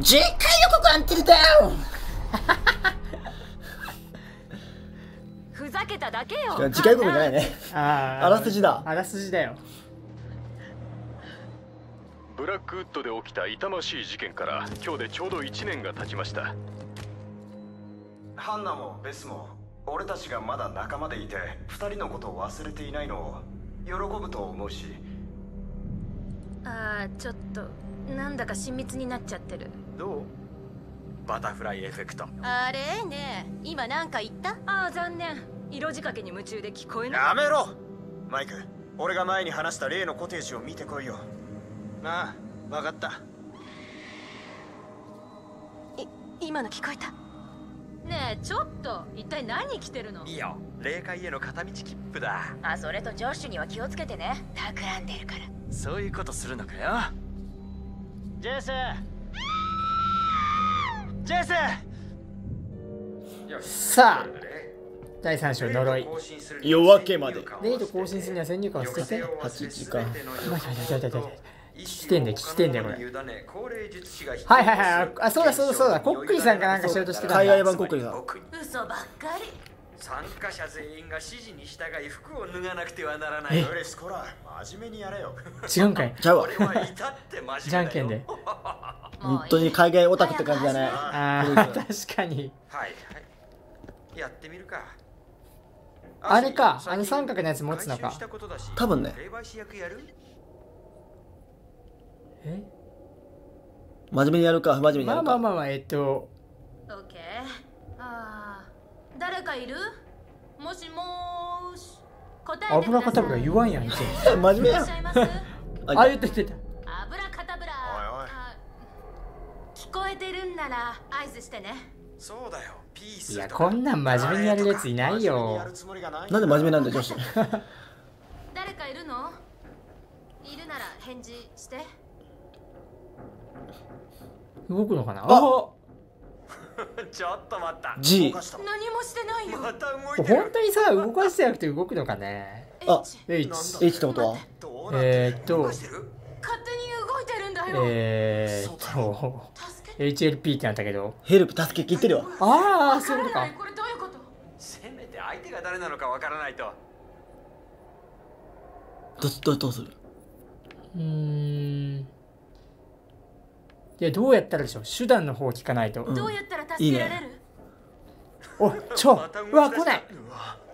次回予告アンティルダウンふざけただけよ。次回予告じゃないね。あー。あらすじだ。あらすじだよ。ブラックウッドで起きた痛ましい事件から今日でちょうど1年が経ちました。ハンナもベスも俺たちがまだ仲間でいて二人のことを忘れていないのを喜ぶと思うし。あーちょっとなんだか親密になっちゃってるどう？バタフライエフェクト。あれ？ねえ。今なんか言った？ああ残念。色仕掛けに夢中で聞こえないやめろ！マイク俺が前に話した例のコテージを見てこいよ。ああ分かった。い今の聞こえた？ねえちょっと。一体何着てるの？いいよ。霊界への片道切符だ。あそれとジョッシュには気をつけてね。企んでるから。そういうことするのかよ。ジェスジェスさあ第3章呪い。夜明けまで。レイド更新するには先入観を捨てて。8時間。待って待って待って待って聞きてんだよ聞きてんだよこれ。れはいはい。はいあそうだそうだそうだ。コックリさんがなんかしようとしてた海外版コックリさん。嘘ばっかり参加者全員が指示に従い服を脱がなくてはならない。え？スコラ真面目にやれよ。違うんかい？ちゃうわ俺は至って真面目だよ。じゃんけんで。本当に海外オタクって感じだね。あー 確かに。はいはい。やってみるか。あれかあの三角のやつ持つのか。多分ね。え？真面目にやるか不真面目にやまあるか。まあまあまあえっと。オッケー。あー誰かいる？もしもーし。答えてください。油かたぶら言わんやん。いつも真面目やん。いらっしゃいますあ言って言ってた油かたぶら。おいおいあ聞こえてるんなら合図してね。そうだよ。ピースいやこんなん真面目にやるやついないよ。ないなんで真面目なんだよ女子。誰かいるの？いるなら返事して。動くのかな？ああ ちょっと待った。G 何もしてないよ。また動いてる。本当にさ動かしてなくて動くのかね。あ H H ってことは？えー、っと。してる勝手に動いてるんだよ、えー、っと。HLP ってなったけど。ヘルプ助け聞いてるわああそういうことか。これどういうこと？せめて相手が誰なのかわからないと。どどどうする？うーんいやどうやったらでしょう？手段の方を聞かないと、ん。どうやったら助けられる？おちょうわ来ない。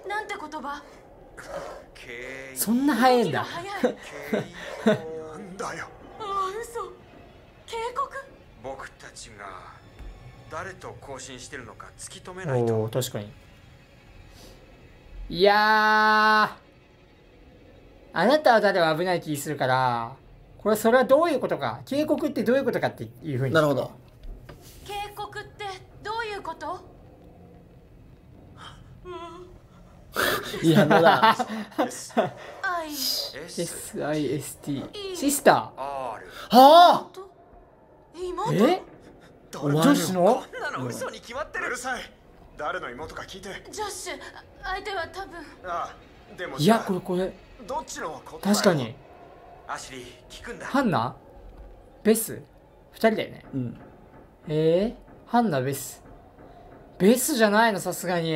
なんて言葉？経そんな早いんだ。早いなんだよああ嘘。警告？僕たちが誰と交信してるのか突き止めないおと。お確かに。いやー。あなたは誰は危ない気するからこれそれはどういうことか。警告ってどういうことかっていうふうに。なるほど。警告ってどういうこと？いい反応だ？SIST シスター。妹？え？あお前女子の？こんなの嘘に決まってる。うるさい。誰の妹か聞いて。ジョッシュ相手は多分。ああでもいやこれこれ。どっちの確かにアシリー聞くんだ。ハンナ？ベス？二人だよね。うん。えー、ハンナベス？ベスじゃないのさすがに。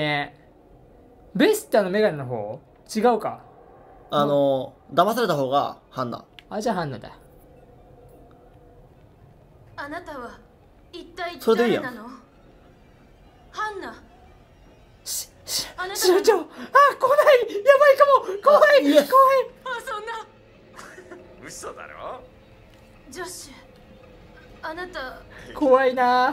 ベスってあのメガネの方？違うか。あの騙された方がハンナ。あじゃあハンナだ。あなたは一体それでいいやん。誰なの？ハンナ。ししあなた社長あ来ない！やばいかも怖い！怖い嘘だろ？ジョッシュあなた怖いな。あ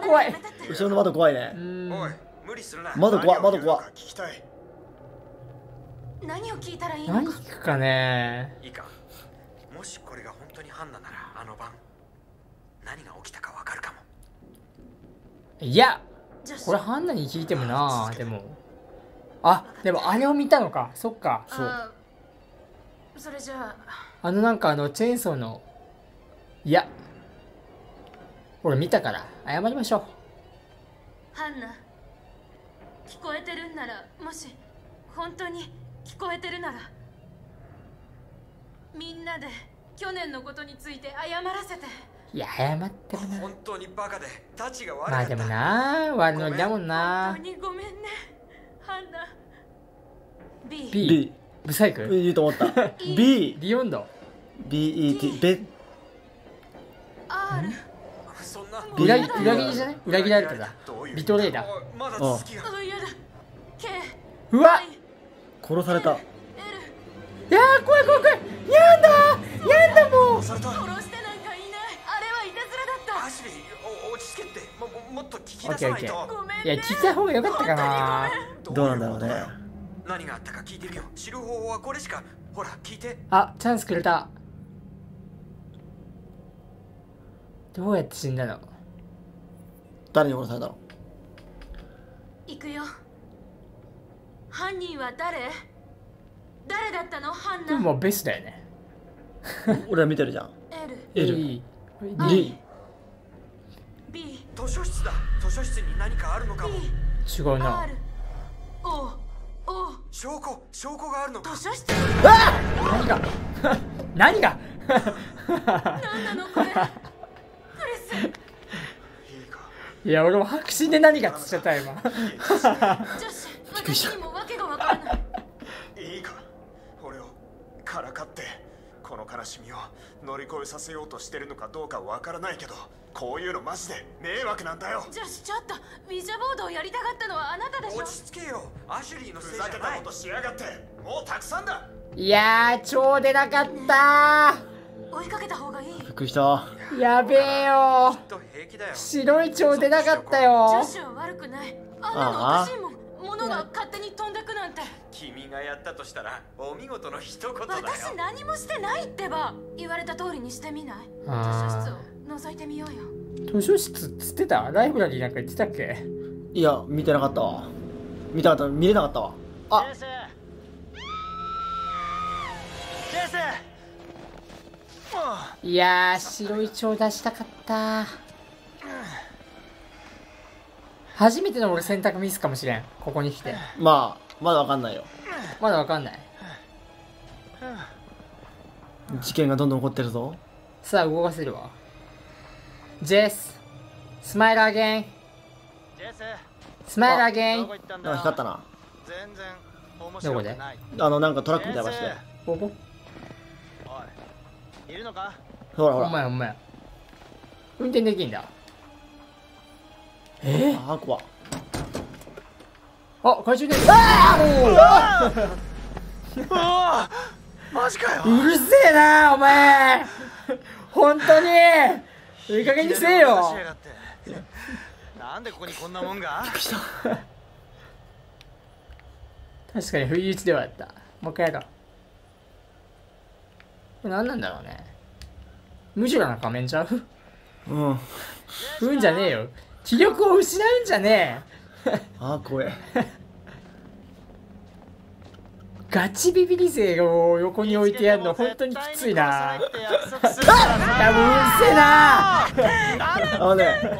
ー怖い。後ろの窓怖いね。ん。おい無理するな。窓怖い窓怖聞きたい。何を聞いたらいいの？何か聞くかね。いいか。もしこれが本当にハンナならあの晩何が起きたかわかるかも。いやこれハンナに聞いてもなでも。あでもあれを見たのか。そっか。あそれじゃああのなんかあのチェーンソーのいや俺見たから謝りましょう。ハンナ聞こえてるんならもし本当に聞こえてるならみんなで去年のことについて謝らせて。いや謝ってもな。本当にバカでタチが悪かった。まあでもな悪ノリだもんな。本当にごめんね。ハンナ。B B ブサイクいいと思った。B ビヨンド。BET ベ R そんな裏ビ裏切りじゃない？裏切られた。だビトレーだうわ殺された。いやー怖い怖い怖い。やんだやんだもう。された。殺してなんかいないあれはいたずらだっアシュリーお落ち着けって。もももっと聞きオッケーオッケ出さないとたごめんねいや聞いた方がよかったかな。どうなんだろうね何があったか聞いてるよ知る方法はこれしか。ほら聞いて。あチャンスくれた。どうやって死んだの？誰に殺されたの？行くよ。犯人は誰？誰だったの？ハンナ？でもベストだよね。俺は見てるじゃん。L L D D B 図書室だ。図書室に何かあるのかも。違うな。R O O 証拠証拠があるのか？図書室。何が？何が？何なのこれ？プレスいいか？いや俺も白心で何がっつっちゃった今女子私にも訳がわからない。いいか？俺をからかってこの悲しみを乗り越えさせようとしてるのかどうかわからないけどこういうのマジで迷惑なんだよ。女子ちょっとウィジャボードをやりたがったのはあなたでしょ？落ち着けよ。アシュリーのせふいじゃない。ざけたことしやがって。もうたくさんだ。いやー超出なかった。追いかけた方がいい。びっくりした。やべえよ。きっと平気だよ。白い蝶出なかったよ。女子は悪くない。あんなのおかしいもん物が勝手に飛んでくなんて。君がやったとしたらお見事の一言だよ。私何もしてないってば。言われた通りにしてみない？図書あ室を覗いてみようよ。ー図書室っつってた？ライブラリーなんか言ってたっけ？いや見てなかったわ。見たかった見れなかったわ。あ。ジェスジェスいやー白い蝶出したかった初めての俺選択ミスかもしれん。ここに来て。まあまだわかんないよ。まだわかんない。事件がどんどん起こってるぞ。さあ動かせるわ。ジェス。 Smile again。ジェス。 Smile again。どこ行ったんだ？なんか光ったな。全然面白くない。あのなんかトラックみたいな場所でここおいいるのか？ほらほら。ほんまやほんまや運転できんだえ？あ怖。っあ懐中電灯あマジかよ。ーうるせえなお前。本当に。いい加減にせえよ。なんでここにこんなもんが？確かに不意打ちではあった。もう一回やろう。これ何なんだろうね。ムジュラな仮面ちゃう？うん。うんじゃねえよ気力を失うんじゃねえ。あー怖えガチビビリ勢を横に置いてやるの本当にきついな。絶対に殺さないっやもううるせえな。あのね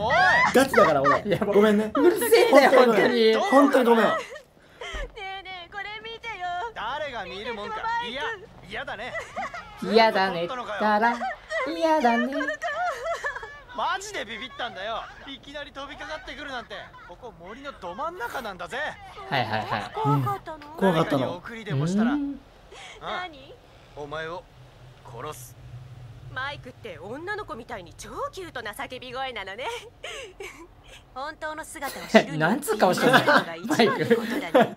ガチだから俺ごめんね。うるせえんだよ本当に本当に。ごめん。ねえねえこれ見てよ。誰が見るもんか。いや嫌だね。嫌だね。ったら嫌だねマジでビビったんだよ。いきなり飛びかかってくるなんて。ここ森のど真ん中なんだぜ。はいはいはい。怖かったの、怖かったの。何に送りでもしたら。何？お前を殺す。マイクって女の子みたいに超キュートな叫び声なのね。本当の姿を知るにはなんつう顔してるの？が一番のことだね。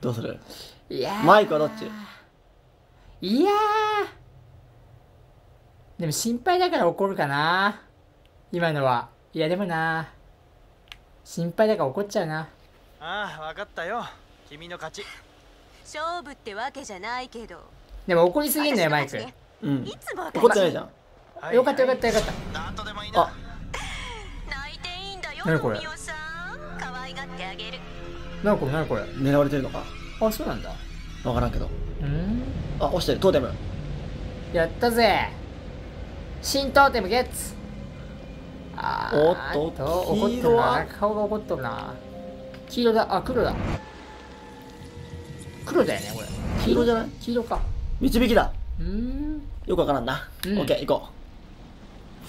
どうする？いやー。マイクはどっち？いやーでも心配だから怒るかな。今のは。いやでもな。心配だから怒っちゃうな。ああ分かったよ。君の勝ち。勝負ってわけじゃないけど。でも怒りすぎんのよマイク。うん。いつも怒ってないじゃん。はいよかったよかったよかった。なんとでもいいな。あ。泣いていいんだよ何これ？ロミオさん。可愛がってあげる。なにこれ？なにこれ？狙われてるのか？あそうなんだ。わからんけど。うん。あ押してる。トーテム。やったぜ新トーテムゲッツ。あーおっとあ怒ってる黄色は？な顔が怒っとるな。黄色だ。あ黒だ。黒だよねこれ。黄色じゃない？黄色か。導きだ。うーん。よくわからんな、うん。オッケー行こ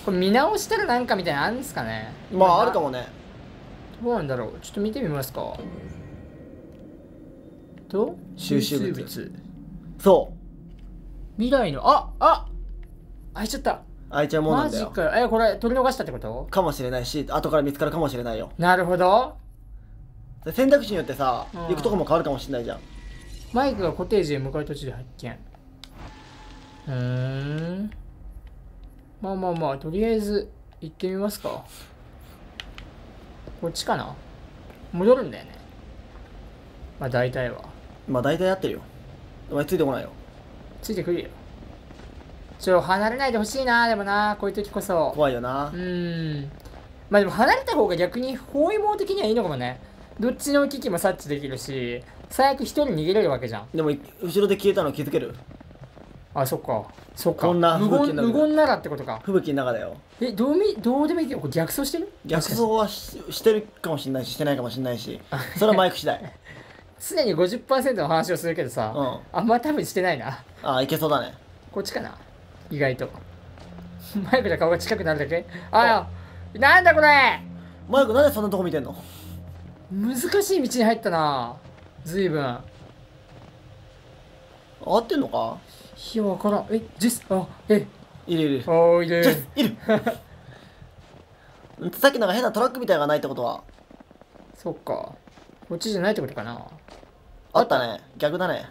これ見直したらなんかみたいなのあるんですかね。うまああるかもね。どうなんだろう。ちょっと見てみますか。と収集物。そ未来のああ開いちゃった。う開いちゃうもんなマジんだよ。かえこれ取り逃したってこと？かもしれないし後から見つかるかもしれないよ。なるほど。で選択肢によってさ、うん。行くとこも変わるかもしれないじゃん。マイクがコテージへ向かう途中で発見。うーん。まあまあまあとりあえず行ってみますか。こっちかな？戻るんだよね。まあ大体は。まあ大体合ってるよ。お前ついてこないよ。ついてくるよちょ離れないでほしいなでもなこういう時こそ。怖いよな。うーん。まあでも離れた方が逆に包囲網的にはいいのかもね。どっちの危機も察知できるし最悪一人逃げれるわけじゃん。でも後ろで消えたの気づける？あそっか。そっか。こんな無言無言ならってことか。吹雪の中だよ。えどうみどうでもいいけど逆走してる？逆走はしして。るかもしれないししてないかもしれないし。それはマイク次第。常に50%の話をするけどさ、うん。あんま多分してないな。ああいけそうだね。こっちかな意外と。マイクの顔が近くなるだけ？あなんだこれ？マイクなんでそんなとこ見てんの？難しい道に入ったな。随分。合ってんのか？いやわからん。えジェスあえ。いるいる。おーいでジェスいる。さっきなんか変なトラックみたいなのがないってことは？そっか。こっちじゃないってことかな。あったね。逆だね。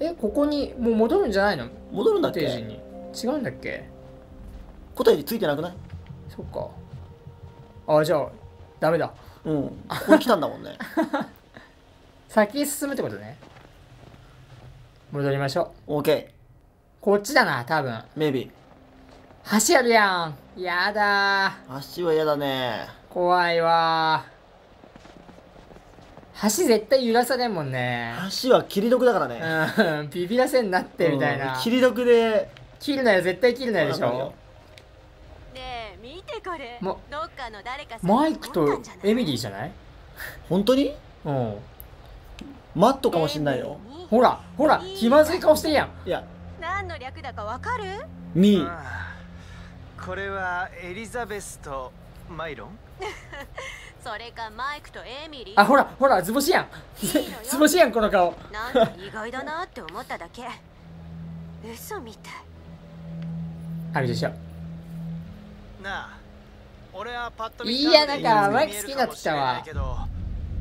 えここにもう戻るんじゃないの？戻るんだっけ？に違うんだっけ？コテージついてなくない？そっか。あじゃあダメだ。うん。ここに来たんだもんね。先へ進むってことね。戻りましょう。OK こっちだな多分。Maybe 橋あるやん。やだ。足は嫌だね。ー怖いわ。ー橋絶対揺らされんもんね。足は切り毒だからね。うん ビビらせんなってみたいな。うん切り毒で切るなよ絶対切るなよでしょ？ねえ見てこれ。まどっかの誰かさマイクとエミリーーじゃない？本当に？うん。マットかもしんないよ。ほらほら気まずい顔してるやん。いや。何の略だかわかる？ミー。ああこれはエリザベスとマイロン？それかマイクとエミリー？あほらほら図星やん。図星やんこの顔。なんか意外だなって思っただけ。嘘みたいあるでしょなあ。俺はパッと見いやなんかマイク好きになってきたわ。けど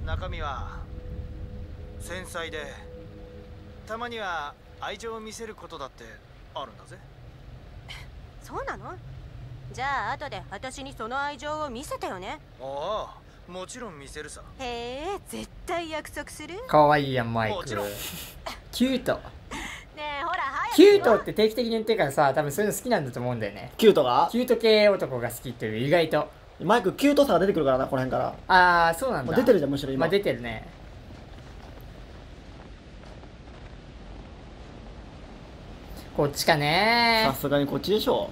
中身は繊細でたまには愛情を見せることだってあるんだぜ。そうなの？じゃあ後で私にその愛情を見せてよね。ああもちろん見せるさ。へえ絶対約束する？ねかわいいやんマイク。もちろん。キュートキュートって定期的に言ってるからさ多分そういうの好きなんだと思うんだよね。キュートが？キュート系男が好きっていう意外と。マイクキュートさが出てくるからなこの辺から。ああそうなんだ。出てるじゃんむしろ今。まあ出てるね。こっちかね。さすがにこっちでしょ。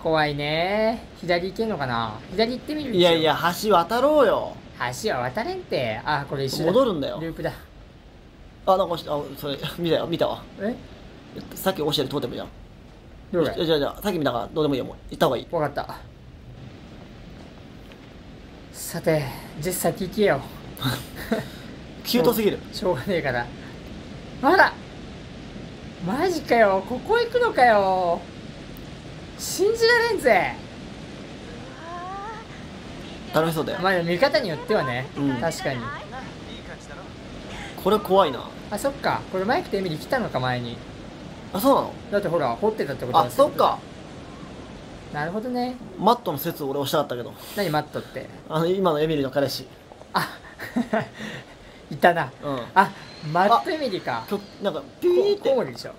怖いね。左行けんのかな？左行ってみるいやいや橋渡ろうよ。橋は渡れんて。あこれ一緒だ。戻るんだよ。ループだ。あなんかあそれ見たよ見たわ。え？さっき押してるトーテムじゃん。どれ？いやじゃあじゃあさっき見たからどうでもいいよもう。行った。方がいい。わかったさてジェス先行けよ。キュートすぎる。しょうがねえから。あらマジかよ。ここ行くのかよ。信じられんぜ。楽しそうだよ。まあ見方によってはね、うん。確かに。これ怖いな。あそっか。これマイクとエミリー来たのか前にあそうなの？だってほら掘ってたってことはあそっか。なるほどね。マットの説を俺押したかったけど。何マットって？あの今のエミリーの彼氏。あ いたな。うん。あマットエミリーか。きょなんかピーって。人コウモリでしょ。の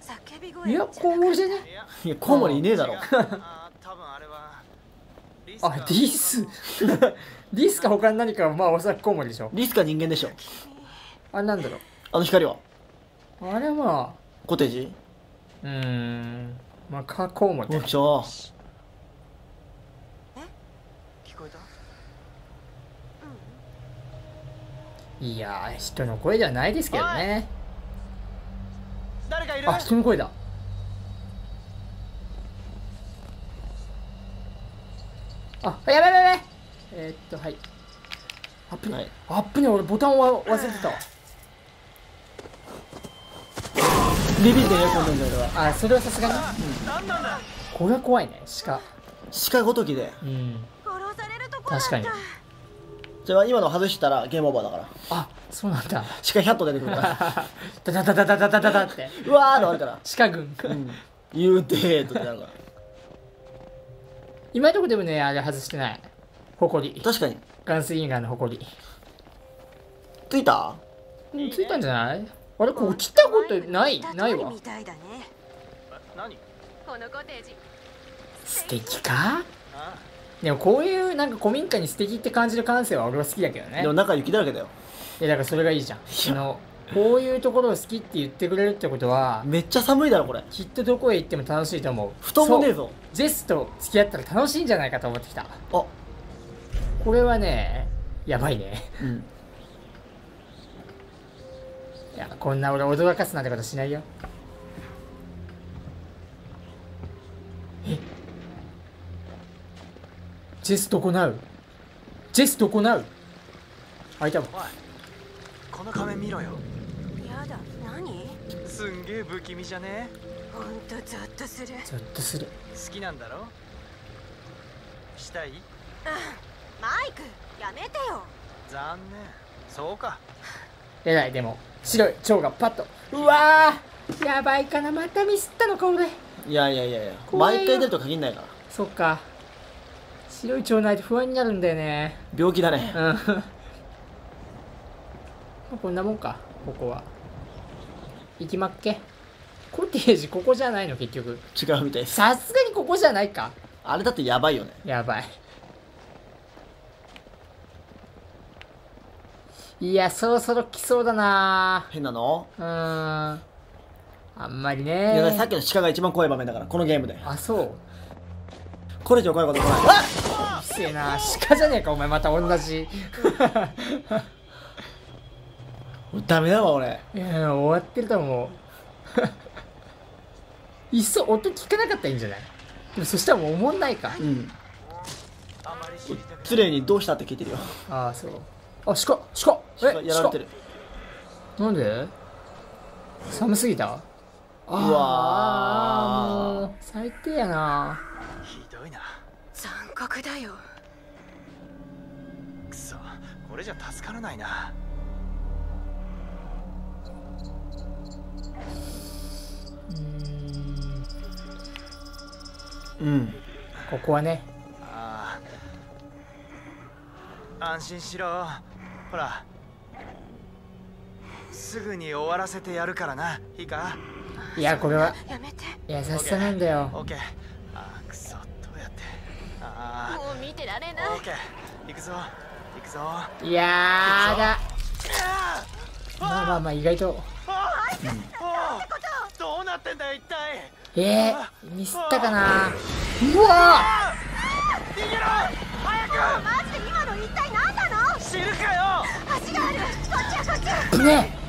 叫び声いやコウモリじゃねい？やいやコウモリいねえだろ。あ多分あれはリスかあディス。ディスか他に何かまあおそらくコウモリでしょ。リスか人間でしょ。あなんだろあの光は？うあれは。まコテージ？あうーん。まあかコウモリだね。おっしょ聞こえた？いやー人の声ではないですけどね。誰かいいる？あ人の声だ。あやばいやばいやばい。えー、っとはい。アップね、はい。アップね俺ボタンを忘れてたわビビってねこんなんだよ俺は。あそれはさすがに？何なん。だこれは怖いね鹿。鹿ごときで。うん。殺されるとこだった確かに。じゃあ今の外したらゲームオーバーだから。あそうなんだ。鹿100頭出てくるから。ダダダダダダダダダって。うわーって終わるから。鹿軍うん。言うてーとってなるから。今のとこでもねあれ外してない。誇り。確かに。ガンスリンガーの誇り。ついた？うんついたんじゃない？あれこう来たことないないわ。素敵か？あでもこういうなんか古民家に素敵って感じる感性は俺は好きだけどね。でも中雪だらけだよ。いやだからそれがいいじゃん。そのこういうところを好きって言ってくれるってことはめっちゃ寒いだろこれ。きっとどこへ行っても楽しいと思う。布団もねえぞ。ジェスと付き合ったら楽しいんじゃないかと思ってきた。あ。これはねやばいね。うん。いやこんな俺驚かすなんてことしないよ。え？ジェスどこなう？ジェスどこなうあいたわこの仮面見ろよ。やだ何？すんげえ不気味じゃね？ほんとゾッとする。ゾッとする。好きなんだろ？したい？マイクやめてよ。残念。そうかえらいでも白い蝶がパッと。うわーやばいかな。またミスったのか俺いやいやいやいや毎回出ると限んないから。そっか。白い蝶ないと不安になるんだよね。病気だね。うん。まあこんなもんかここは。行きまっけ。コテージここじゃないの結局。違うみたいです。さすがにここじゃないか。あれだってやばいよね。やばいいやそろそろ来そうだな。変なの？うーん。あんまりいやさっねきの鹿が一番怖い場面だからこのゲームで。あそう。これ以上怖いこと来ない。あうっせえな。鹿じゃねえかお前また同じ。ダメだわ俺。いや終わってると思う。いっそ音聞かなかったらいいんじゃない？でもそしたらもう思んないか。うん。失礼にどうしたって聞いてるよ。ああそう。あ鹿。鹿。えやられてる。鹿。なんで？寒すぎた？うああもわう最低やな。ひどいな。残酷だよ。くそ。これじゃ助からないな。うーん。うん。ここはね。ああ安心しろ。ほらすぐに終わらせてやるからな。いいか？いやこれはやめて。優しさなんだよ。オッケー。あーくそどうやって。あもう見てられあない。オッケー。行くぞ。行くぞ。いやーだ。まあまあまあ意外と。あどうなってんだよ一体。えー、ミスったかな？うわ逃げろ。早く。マジで今の一体何なの？知るかよ。橋がある。こっちやこっちーね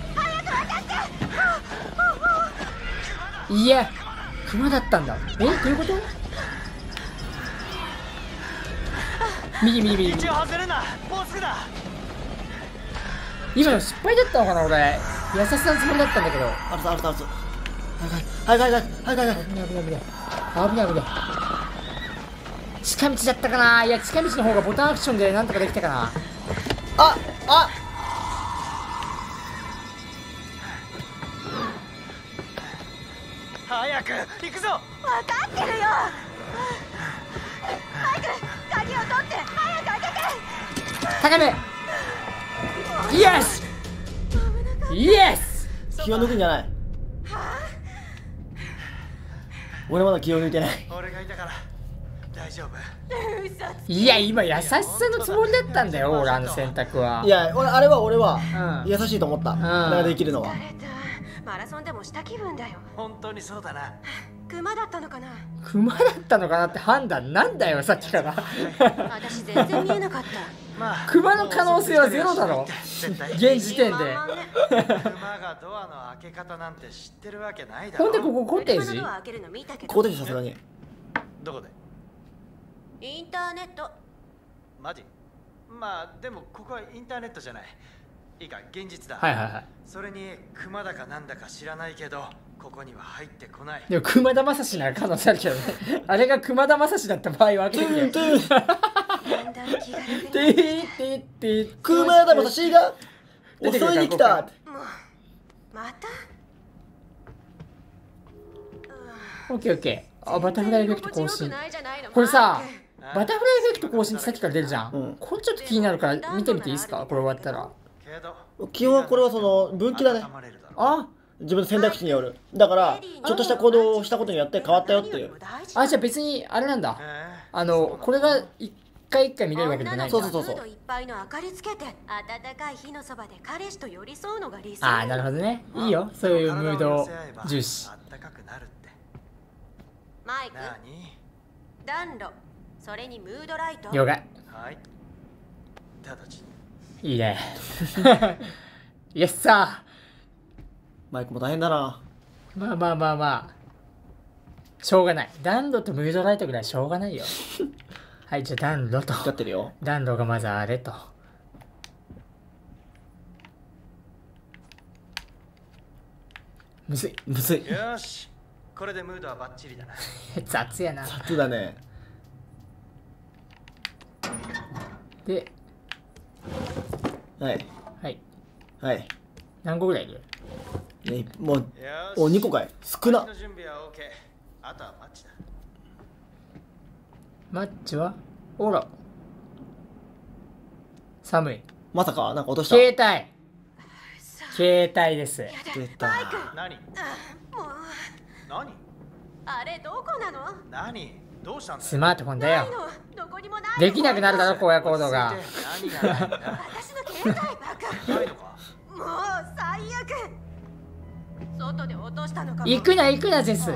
いや、熊だったんだ。えどういうこと？右右右今の失敗だったのかな俺。優しさのつもりだったんだけど。あるぞあるぞあるぞ。はいはいはいはいはいはい。危ない危ない危ない。危ない危ない。近道だったかな？いや近道の方がボタンアクションでなんとかできたかな。ああ行くぞ。分かってるよ。マイク鍵を取って早く開けて。高めイエスイエス気を抜くんじゃない。俺まだ気を抜いてない。俺がいたから。大丈夫？いや今優しさのつもりだったんだよ俺あの選択は。いや俺あれは俺は。うん。優しいと思った、ん。あれができるのはマラソンでもした気分だよ。本当にそうだな。クマだったのかな？クマだったのかなって判断なんだよさっきから。私全然見えなかった。まあクマの可能性はゼロだろ。現時点でまあまあねクマがドアの開け方なんて知ってるわけないだろ。ほんでここコテージ？コテージさすがに。どこで？インターネット。マジ？まあでもここはインターネットじゃないいいか現実だ。はいはいはい。それにクマだかなんだか知らないけどここには入ってこない。でも熊田正史な可能性あるけどね。あれが熊田正史だった場合は開けてみてトゥントゥン。だんだん気が楽になっててって熊田私が出てくる襲いに来たもうまたオッケーオッケーあバタフライエフェクト更新これさあバタフライエフェクト更新ってさっきから出るじゃん、うんこれちょっと気になるから見てみていいですかこれ終わったら基本はこれはその分岐だね。あ自分の選択肢による。だからちょっとした行動をしたことによって変わったよっていう。あじゃあ別にあれなんだ。えー。あのこれが一回一回見れるわけじゃないんだ。そうそうそうそう。フードいっぱいの明かりつけて温かい火のそばで彼氏と寄り添うのが理想ああなるほどね。いいよ。そういうムード重視。あったかくなるって。マイク。暖炉。それにムードライト。了解。はい。直ちいいね。イエスさ。マイクも大変だな。まあまあまあまあ。しょうがない。暖炉とムードライトぐらいしょうがないよ。はいじゃあ暖炉と。光ってるよ。暖炉がまずあれと。むずい。むずい。によし。これでムードはバッチリだな。雑やな。雑だね。ではい。はい。はい。何個ぐらいいる？ねもうお2個かい。少な。あとはマッチだ。マッチは？おら。寒い。まさかなんか落とした？携帯。携帯です。出た。何？もう。何？あれどこなの？何？スマートフォンだよ。できなくなるだろ荒野行動が。もう最悪。外で落としたのかも。行くな行くなゼス。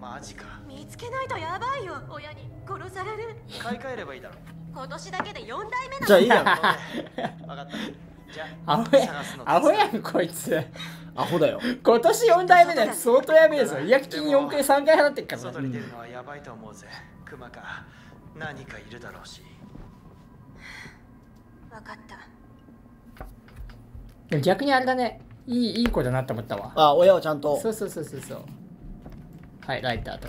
マジか。見つけないとやばいよ。親に。殺される。買い替えればいいだろ。今年だけで4代目なのじゃあいいやん 分かった。じゃあアホやアホやんこいつアホだよ。今年4代目のやつ相当やべえぞ。違約金4回3回払ってっからね外に出るのはやばいと思うぜ。クマか何かいるだろうし。分かった。逆にあれだね。いいいい子だなって思ったわ。あ親はちゃんと。そうそうそうそうそう。はいライターと。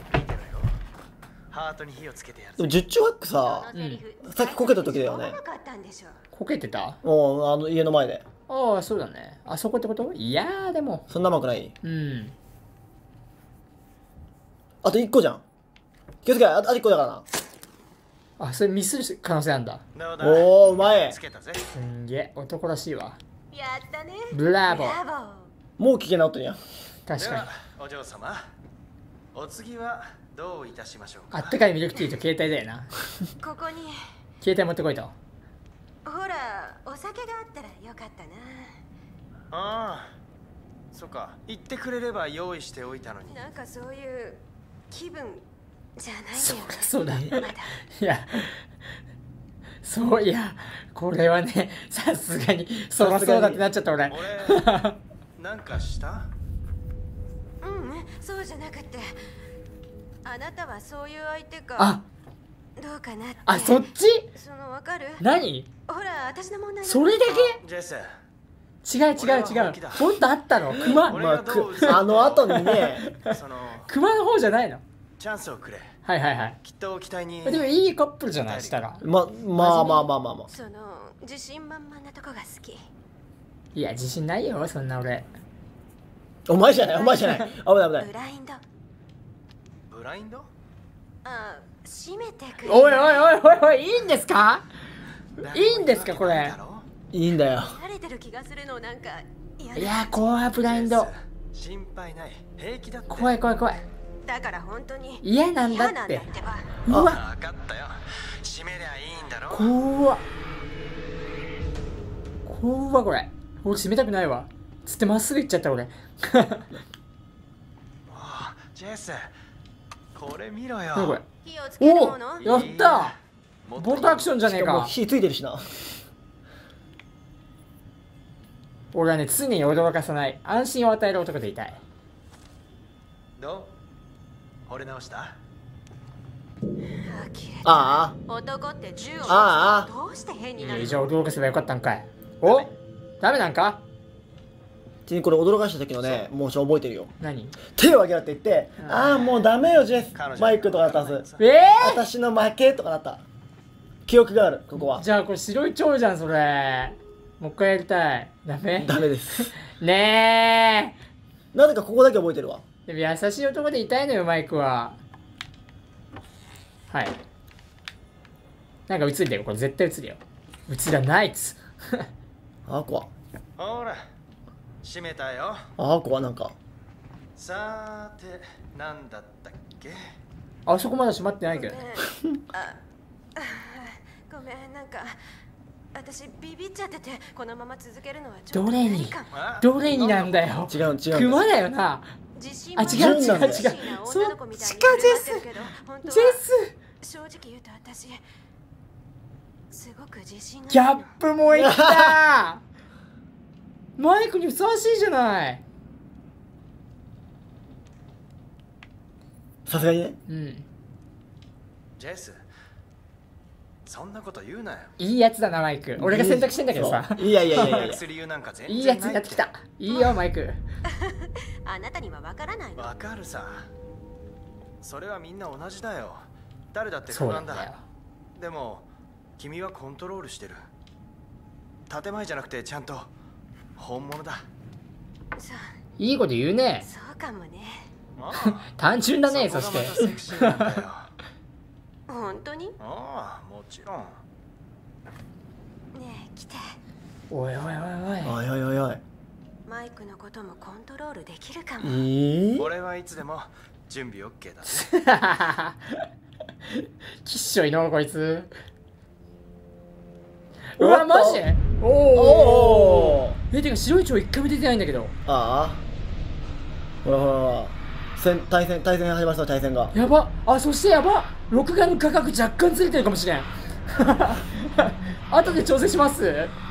ハートに火をつけてやるでもぜ十中八九さそのセリフさっきこけた時だよね。こけてた？もうあの家の前でああそうだね。あそこってこと？いやーでも。そんな甘くない？うん。あと1個じゃん。気をつけああと1個だからあそれミスる可能性あんだ。どうおおうまい。つけたぜ。すんげえ。男らしいわ。やったね。ブラボー。もう危険な音にゃ確かに。ではお嬢様。お次はどういたしましょうか？あったかいミルクティーと携帯だよな。ここに。携帯持ってこいとほらお酒があったらよかったな。ああそっか。言ってくれれば用意しておいたのに。なんかそういう気分じゃないよそうだそうだ。まだ。いやそういやこれはねさすがにそらそうだってなっちゃった俺。俺なんかした？うんうんそうじゃなくて。あなたはそういう相手か。あどうかなって。あそっち？そのわかる？何？ほら私の問題それだジェスけ違う違う違う。本気だほんとあったの？熊？俺まああの後にね。その熊の方じゃないの？チャンスをくれ。はいはいはい。きっと期待にでもいいカップルじゃないしたらままあまあまあまあまあ。その自信満々なとこが好き。いや自信ないよそんな俺。お前じゃないお前じゃない。危ない危ない。ブラインド。ブラインド？あ閉めてくれ。おいおいおいおいおいいいんですか？いいんですかこれ？いいんだよ。慣れてる気がするのなんか嫌だいや怖いブラインド。心配ない。平気だ怖い怖い怖い。だから本当に嫌なんだ嫌なんってだってば。うわ。分かったよ。閉めりゃいいんだろ。怖っ。怖っこれ。俺閉めたくないわ。つってまっすぐ行っちゃった俺。ジェス。これ見ろよ。何これ？おものやった。ボルトアクションじゃねえしか火ついてるしな。俺はね常に驚かさない。安心を与える男でいたい。どう？惚れ直した？呆れあ男って銃をああ。とどうして変にいなるやじゃあ驚かせばよかったんかい。お？ダメなんか？にこれ驚かした時のねモーション覚えてるよ。何？手を挙げろって言ってああもうダメよジェス。マイクとか出すええ私の負けとかなった。記憶があるここは。じゃあこれ白い蝶じゃんそれ。もう一回やりたい。ダメ？ダメです。ねえなぜかここだけ覚えてるわ。でも優しい男でいたいのよマイクは。はい。なんか映るよ。これ絶対映るよ。映らないっつ。あーこはほら閉めたよ。あーこはなんか。さーて何だったっけ？あそこまだ閉まってないけどね。ああごめん なんか私ビビっちゃっててこのまま続けるのはちょっとどれに？どれになんだよ？違う違う熊だよな。自信もあ違う違う違う。そっちか振る舞ってるけど本当はジェス。正直言うと私すごく自信がギャップもいったマイクにふさわしいじゃない。さすがにね。うん。ジェスそんなこと言うなよ。いいやつだなマイク。俺が選択してんだけどさ。いやいやいやいやいや。する理由なんか全然いいやつやってきた。いいよマイク。あなたにはわからないの。わかるさ。それはみんな同じだよ。誰だって不安だ。そうなんだよ。でも君はコントロールしてる。建前じゃなくてちゃんと本物だ。いいこと言うね。そうかもね。単純だねそして。本当に？ああもちろん。ねえ来て。おいおいおいおい。おいおいおいおマイクのこともコントロールできるかも、えー、俺はいつでも準備 OK だ、ね、きっしょいのこいつ。うわマジ？おおおおえてか白い蝶一回も出てないんだけど。ああ。ほらほらほら。戦対戦対戦始まりそう対戦が。やば。あそしてやば。録画の価格若干ついてるかもしれん。後で調整します？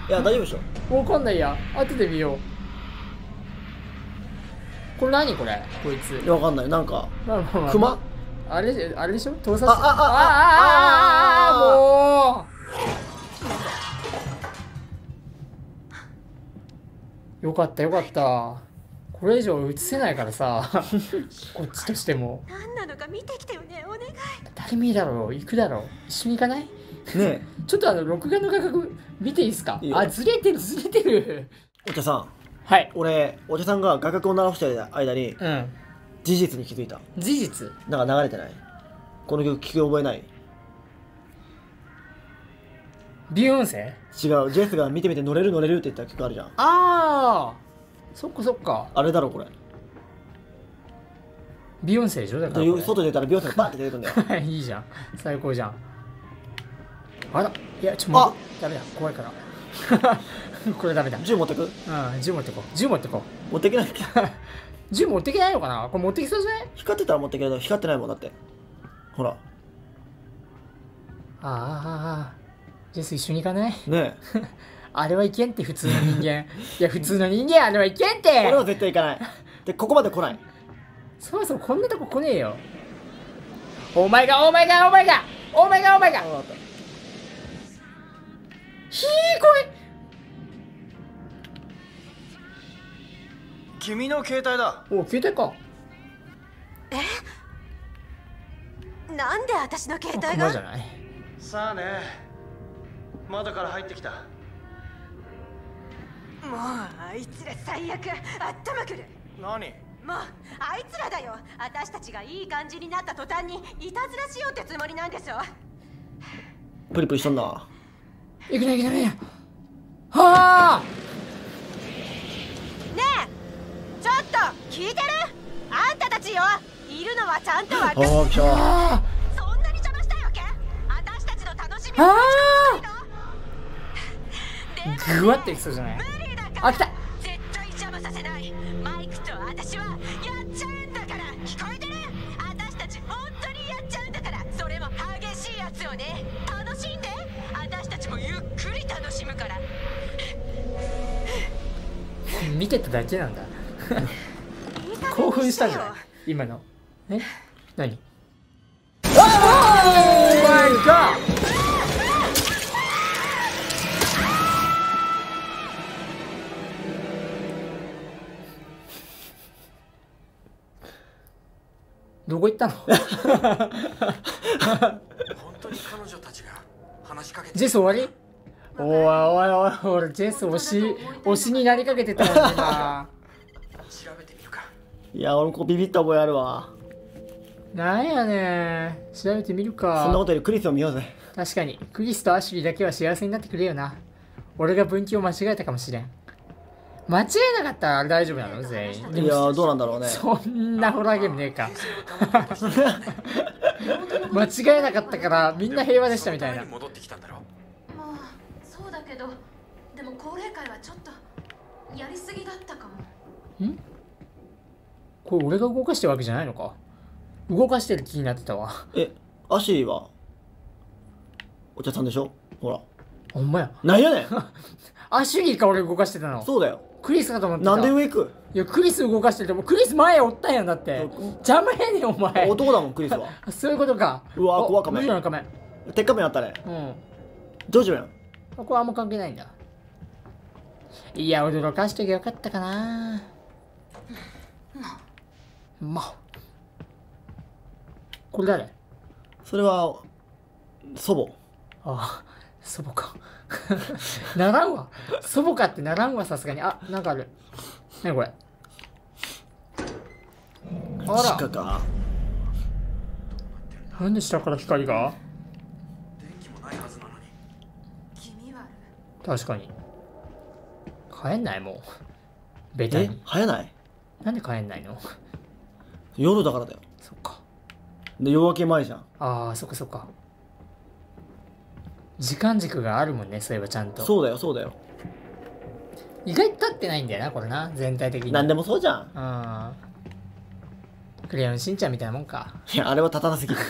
いや大丈夫でしょ。わかんないや。後で見よう。これ何これ？こいつ。わかんない。なんかまあまあまあ。熊？あれあれでしょ？盗撮？ああああああああもうよかったよかった。これ以上映せないからさ。こっちとしても。何なのか見てきてよね。お願い。誰もいいだろう？行くだろう？一緒に行かない？ね ちょっとあの録画の価格見ていいですか？いいよ。あずれてるずれてる。えお茶さん。はい。俺お茶さんが画角を直してる間にうん。事実に気づいた。事実。なんか流れてない？この曲聞き覚えない？ビヨンセ違うジェスが見てみて乗れる乗れるって言った曲あるじゃん。ああそっかそっか。あれだろこれ。ビヨンセでしょ？だから外出たらビヨンセがバンって出てくんだよ。いいじゃん。最高じゃん。あら。いやちょっとダメだ。怖いから。これダメだ。銃持ってく？うん銃持ってこう。銃持ってこ持ってけない？う 銃持ってけないのかな？これ持ってきそうじゃない？光ってたら持ってけるけど光ってないもんだって。ほら。ああああジェス一緒に行かない？ね。あれはいけんって普通の人間。いや普通の人間あれはいけんって！え俺は絶対行かない。でここまで来ない。そもそもこんなとこ来ねえよ。お前がお前がお前が！お前がお前が！ひーこい！君の携帯だ。お携帯か。なんで私の携帯が？熊じゃない？さあね窓から入ってきた。もうあいつら最悪頭くる。何？もうあいつらだよ。私たちがいい感じになった途端にいたずらしようってつもりなんでしょプリプリしとんな。行くね行くね行くねはあ！ねえ。ちょっと聞いてる？あんたたちよ。いるのはちゃんと分かああ来た。あそんなに邪魔したいわけ？私たちの楽しみあ！をあぐわっていきそうじゃない？無理だからあ来た！絶対邪魔させない。マイクと私はやっちゃうんだから。聞こえてる？私たち本当にやっちゃうんだから。それも激しいやつをね。楽しんで。私たちもゆっくり楽しむから。見てただけなんだ。興奮したんじゃない？今の。え？何？おー!マどこ行ったの？本当に彼女たちが話しかけてジェス終わり？おいおいおい俺ジェス推し推しになりかけてたよ今調べてみるか。いや俺もこうビビった覚えあるわ。なんやねん。調べてみるか。そんなことよりクリスを見ようぜ。確かに。クリスとアシュリーだけは幸せになってくれよな。俺が分岐を間違えたかもしれん間違えなかったら大丈夫なの？全員。いやーどうなんだろうね。そんなホラーゲームねえか。間違えなかったからみんな平和でしたみたいな。戻ってきたんだろ？まあそうだけどでも高齢会はちょっとやりすぎだったかも。これ俺が動かしてるわけじゃないのか？動かしてる気になってたわ。えアシリーは？お茶さんでしょ？ほら。ほんまや。なんやね？ん アシュリーか俺動かしてたの。そうだよクリスかと思ってた。なんで上行く？いやクリス動かしてるとクリス前おったんやんだって。邪魔やねんお前。男だもんクリスは。そういうことか。うわお怖かめ無理なのかめ鉄仮面あったね。うん。ジョジョやんここはあんま関係ないんだ。いや驚かしときゃよかったかな。まあこれ誰？それは祖ああ祖母か ならんわ。祖母かってならんわさすがに。あなんかある。何これ。母あら。鹿か。なんで下から光が？電気もないはずなのに。気味悪確かに。帰んないもう。ベタえに。早ない？なんで帰んないの？夜だからだよ。そっか。で夜明け前じゃん。ああそっかそっか時間軸があるもんねそういえばちゃんと。そうだよそうだよ。意外と立ってないんだよなこれな全体的に。なんでもそうじゃん。うんクレヨンしんちゃんみたいなもんか。いやあれは立たなすぎる。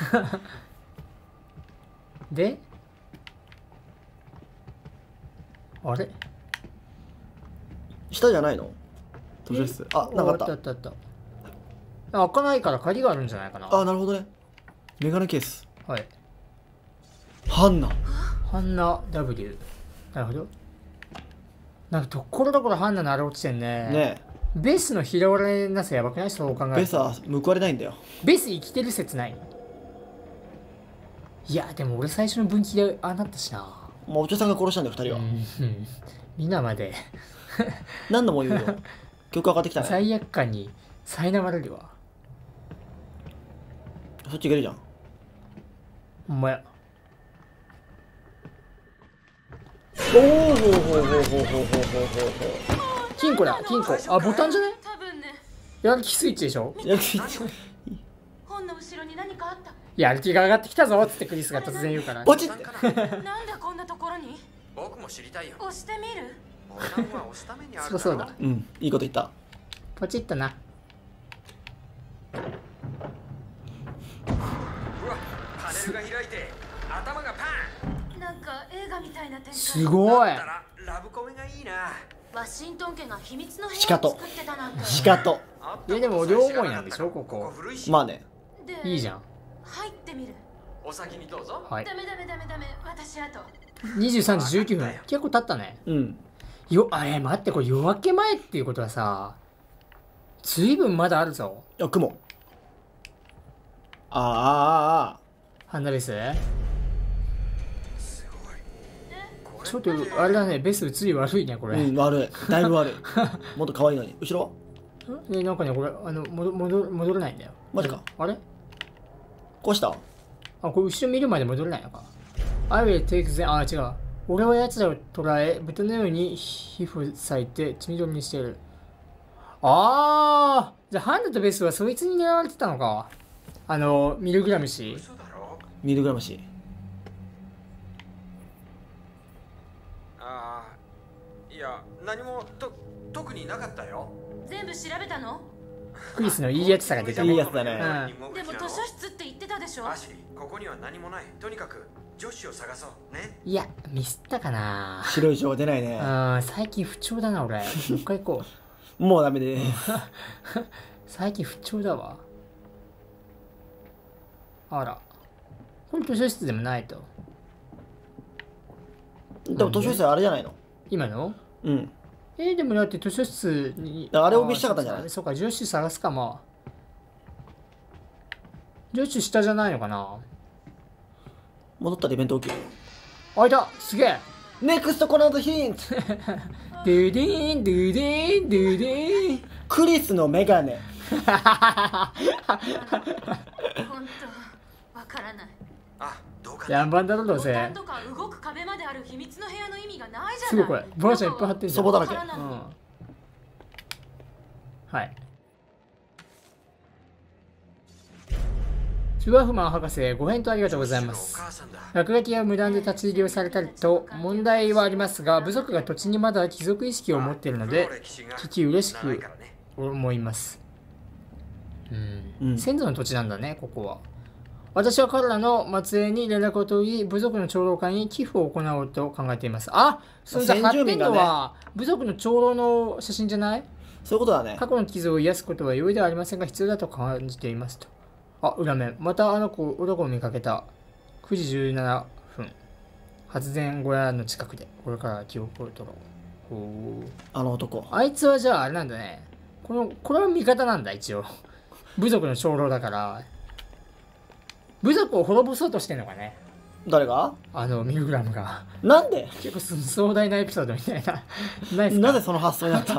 であれ？下じゃないの？図書室あなかった。ああったあった。あ開かないから鍵があるんじゃないかな。あなるほどね。メガネケース。はい。ハンナハンナ W なるほど。なんかところどころハンナのあれ落ちてんね。ね。ベースの拾われなさやばくない？そう考えると。ベースは報われないんだよ。ベース生きてる説ない？いやでも俺最初の分岐でああなったしな。まあお茶さんが殺したんだよ二人は、うん。みんなまで。何度も言うよ。曲上がってきたね。罪悪感に苛まれるわ。そっち行けるじゃん。ほんまやおおほうほうほうほうほうほうほうほう金庫だ金庫あボタンじゃない多分ねやる気スイッチでしょいや本の後ろに何かあったやる気が上がってきたぞっつってクリスが突然言うからポチってなんでこんなところに僕も知りたいよ押してみるボタンは押すためにあるそうそうだうんいいこと言ったポチッとなうわパネルが開いて頭がパなんか映画みたいな展開すごいラブコメがいいな。ワシントン家が秘密の部屋を作ってたなんて。しかと。あった。いやでも両思いなんでしょ？ここ。ここ古いし。まあね。でいいじゃん。入ってみる。お先にどうぞ。はい。ダメダメダメダメ。私あと。23時19分。結構経ったね。うん。よあえ待ってこれ夜明け前っていうことはさ随分まだあるぞ。いや雲。ああああハンナベス？すちょっとあれだねベス映り悪いねこれ、うん悪い。だいぶ悪い。もっと可愛いのに。後ろねなんかねこれあの戻戻戻れないんだよ。マジか。あれ？こうした？あこれ後ろ見るまで戻れないのか。I will take them あ違う。俺は奴らを捕らえ豚のように皮膚裂いて血みどろにしてる。ああじゃあハンナとベスはそいつに狙われてたのか。あのミルグラム氏嘘だろ？ミルグラムシああいや何もと特になかったよ。全部調べたの？クリスのいいやつさが出た。いいねやつだね。うんでも図書室って言ってたでしょ。アシュリーここには何もない。とにかく女子を探そう。ね？いやミスったかな。白い情報出ないね。うん最近不調だな俺。もう一回行こう。もうダメです。最近不調だわ。あら。これ図書室でもないと。でも図書室あれじゃないの？今の？うんえー、でもだって図書室にあれを見せたかったんじゃない？あそうか女子探すかまあ女子下じゃないのかな？戻ったらイベント起きるあいた！すげえ！ネクストコナーズヒント。ドゥディーンドゥディーンドゥディーン。クリスのメガネ本当わからないやんばんだろどうボせとか動く壁まである秘密の部屋の意味がないじゃない。すごいこれ。バージョンいっぱい貼ってんじゃん。そぼだらけ。うん。はい。シュワフマン博士ご返答ありがとうございます。落書きや無断で立ち入りをされたりと問題はありますが部族が土地にまだ貴族意識を持っているので聞き嬉しく思います。うん、うん。先祖の土地なんだねここは私は彼らの末裔に連絡を取り部族の長老会に寄付を行おうと考えています。あそのじゃあ貼ってんのは部族の長老の写真じゃない？そういうことだね過去の傷を癒すことは容易ではありませんが必要だと感じていますと。あ裏面。またあの子男を見かけた。9時17分。発電小屋の近くでこれから記憶を取ろう。ほう。あの男。あいつはじゃああれなんだね。この、これは味方なんだ、一応。部族の長老だから。部族を滅ぼそうとしてんのかね？誰が？あの、ミルグラムが。なんで？結構そ壮大なエピソードみたいな。ないっすかなぜその発想になった？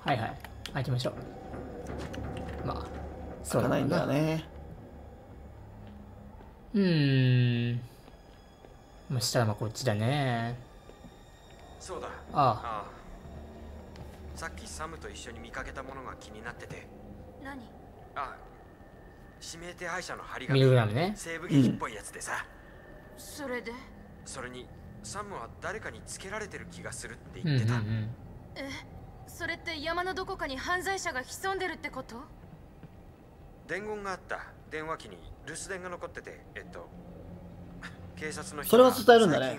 はいはい。開きましょう。まあ、そうだないんだよねうーん。まあ、したらまあこっちだね。そうだあああさっきサムと一緒に見かけたものが気になってて何？あ指名手配者の張りあ、ミルグ紙ラムね。西部劇っぽいやつでさ、それで？それにサムは誰かにつけられてる気がするってうんうんう言ってた、ん。えそれって山のどこかに犯罪者が潜んでるってこと？伝言があった。電話機に留守電が残っててえっと警察の人それは伝えるんだね。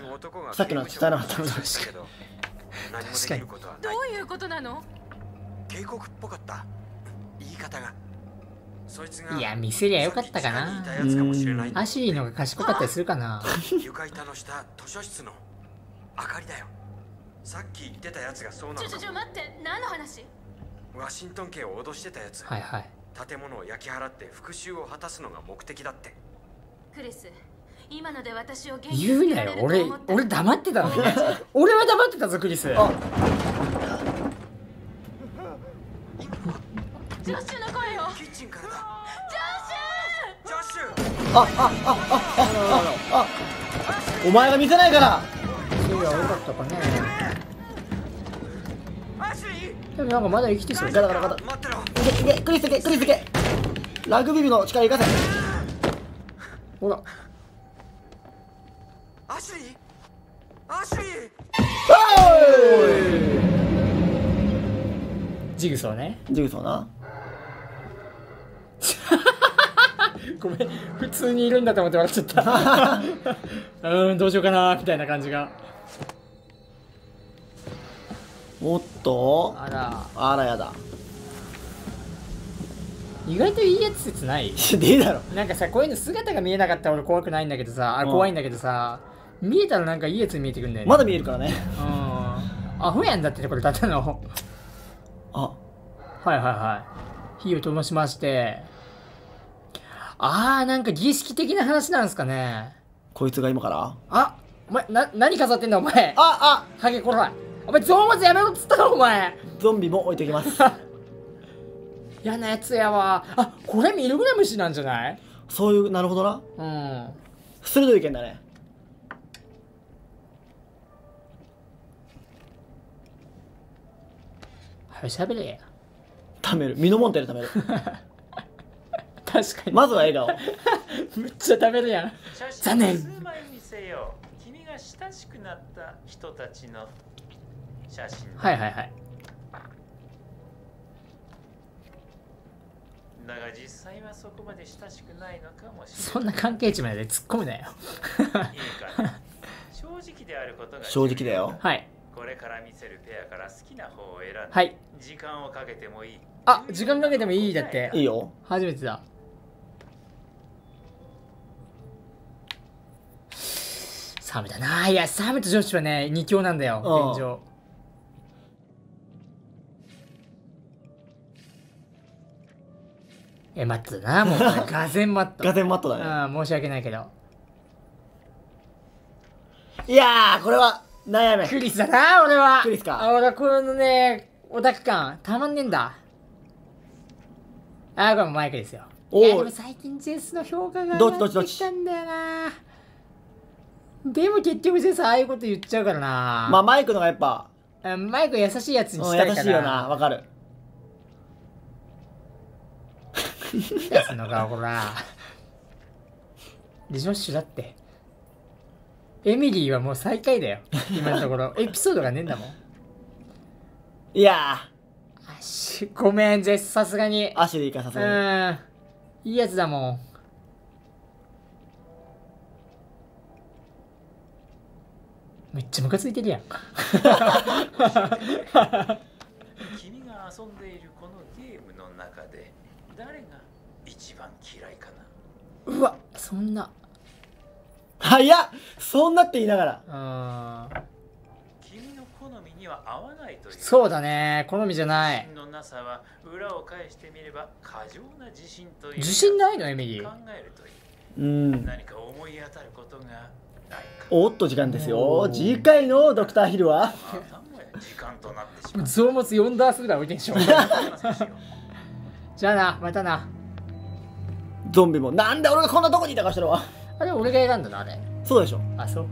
さっきのは伝えなかったの刑務所にけど何もできることはどない。ういうことなの？警告っぽかった言い方が。そいつがいや、見せりゃよかったかな。やつかもしれないアシリーのが賢かったりするかな。床板の下図書室の明かりだよ。さっき言ってたやつがそうなちょちょちょ待って。何の話？ワシントン家を脅してたやつ、はいはい。建物を焼き払って復讐を果たすのが目的だって。クリス今ので私を元気言うなよ。俺俺黙ってたの。ね俺は黙ってたぞクリス。あジョッシュの声よ。キッチンから。だジョッシジョッシュ！お前が見せないから。そういやよかったかね。アシュ！リーでもなんかまだ生きてそう。ガタガタガタ待ってろ。いけいけクリスいけクリスいけ。ラグビー部の力生かせ。ほら。アシュリー？アシュリー！ジグソーね。ジグソーなごめん。普通にいるんだと思って笑っちゃった。うーんどうしようかな。みたいな感じが。おっと。あら。あらやだ。意外といいやつ説ない？でいいだろ。なんかさこういうの姿が見えなかったら俺怖くないんだけどさ。あうん。怖いんだけどさ。見えたらなんかいいやつに見えてくんだよね。まだ見えるからね。うん。アホやんだってこれただの。あ。はいはいはい。火を灯しましてあーなんか儀式的な話なんすかね。こいつが今から？あお前な何飾ってんだお前。あハゲこらお前ゾウモズやめろっつったろお前。あゾンビも置いておきます。嫌なやつやわ。あこれミルグラムシなんじゃない？そういうなるほどな。うん。鋭い意見だね。はいしゃべれ。や貯める。身のもんてる貯める 確かに。まずは笑顔。めっちゃ食べるやん。残念。数枚にせよ君が親しくなった人たちの写真。だはいはいはい。だが実際はそこまで親しくないのかもしれそんな関係値まで突っ込むなよ。ないいいかな正直であることが正直だよ。はい。これから見せるペアから好きな方を選んで、はい。時間をかけてもいい。あ時間かけてもいいだって。いいよ。初めてだサムだな。いやサムとジョッシュはね2強なんだようん。現状。えマットだなもう。ガゼンマットガゼンマットだね。うん申し訳ないけど。いやーこれは悩め。クリスだな俺は。クリスか。あ俺はこのねオタク感たまんねえんだ。あこれもマイクですよ。おういやでも最近ジェスの評価がど上がっちどっちどっちきたんだよなでも結局ジェスああいうこと言っちゃうからな。まあマイクのがやっぱあマイク優しいやつにうんしたいから。優しいよなわかる。やつの顔ほらでジョッシュだって。エミリーはもう最下位だよ。今のところ。エピソードがねえんだもん。いや。あしごめんジェスさすがに。ーアシュリーかさすうがに。ん。いいやつだもんめっちゃムカついてるやん。君が遊んでいるこのゲームの中で誰が一番嫌いかな？うわそんな。早っ！そんなって言いながら。うん君の好みには合わないという。そうだね。好みじゃない。自信のなさは裏を返してみれば過剰な自信という自信ないの？エミリー。考えるといい。うん。何か思い当たることがないかおっと時間ですおよー。次回のドクターヒルは？時間となってしまう。臓物4ダースぐらい置いてんでしょ じゃあなまたな。ゾンビも。なんで俺がこんなとこにいたかしらわ。あれ俺が選んだのあれ。そうでしょ。あそう